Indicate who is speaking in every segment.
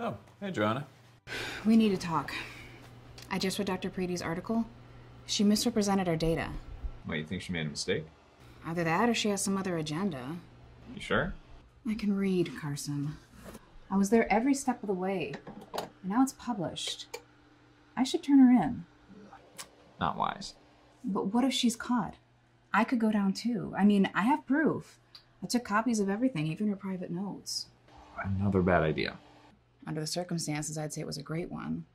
Speaker 1: Oh, hey, Joanna.
Speaker 2: We need to talk. I just read Dr. Preeti's article. She misrepresented our data.
Speaker 1: What, you think she made a mistake?
Speaker 2: Either that or she has some other agenda.
Speaker 1: You sure?
Speaker 2: I can read, Carson. I was there every step of the way. And now it's published. I should turn her in.
Speaker 1: Not wise.
Speaker 2: But what if she's caught? I could go down too. I mean, I have proof. I took copies of everything, even her private notes.
Speaker 1: Another bad idea.
Speaker 2: Under the circumstances, I'd say it was a great one.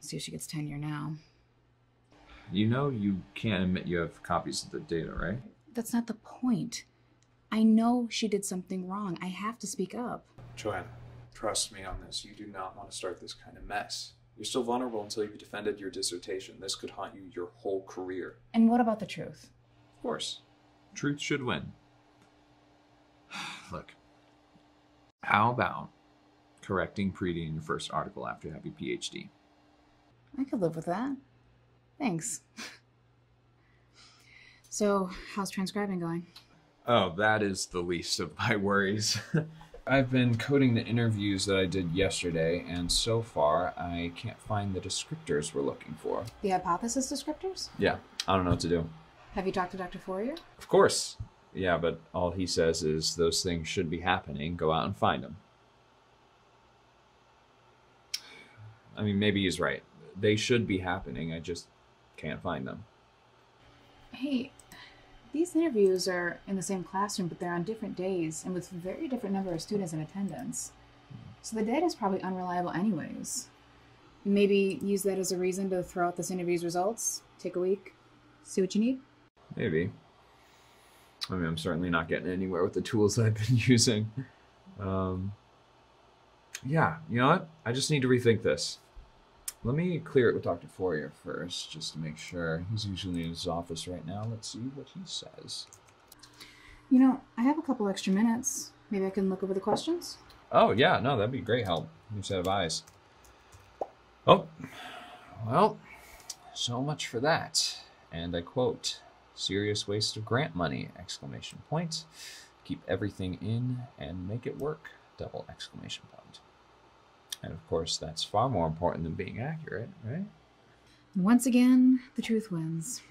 Speaker 2: See if she gets tenure now.
Speaker 1: You know you can't admit you have copies of the data, right?
Speaker 2: That's not the point. I know she did something wrong. I have to speak up.
Speaker 3: Joanna, trust me on this. You do not want to start this kind of mess. You're still vulnerable until you've defended your dissertation. This could haunt you your whole career.
Speaker 2: And what about the truth?
Speaker 1: Of course. Truth should win. Look, how about correcting Preeti in your first article after you have your PhD?
Speaker 2: I could live with that. Thanks. so, how's transcribing going?
Speaker 1: Oh, that is the least of my worries. I've been coding the interviews that I did yesterday, and so far I can't find the descriptors we're looking for.
Speaker 2: The hypothesis descriptors?
Speaker 1: Yeah, I don't know what to do.
Speaker 2: Have you talked to Dr. Fourier?
Speaker 1: Of course. Yeah, but all he says is those things should be happening. Go out and find them. I mean, maybe he's right. They should be happening. I just can't find them.
Speaker 2: Hey, these interviews are in the same classroom, but they're on different days and with very different number of students in attendance. So the data is probably unreliable anyways. Maybe use that as a reason to throw out this interview's results, take a week, see what you need.
Speaker 1: Maybe. I mean, I'm certainly not getting anywhere with the tools I've been using. Um, yeah, you know what? I just need to rethink this. Let me clear it with Dr. Fourier first, just to make sure. He's usually in his office right now. Let's see what he says.
Speaker 2: You know, I have a couple extra minutes. Maybe I can look over the questions?
Speaker 1: Oh, yeah, no, that'd be great help. New set of eyes. Oh, well, so much for that. And I quote, serious waste of grant money, exclamation point. Keep everything in and make it work, double exclamation point. And of course, that's far more important than being accurate, right?
Speaker 2: Once again, the truth wins.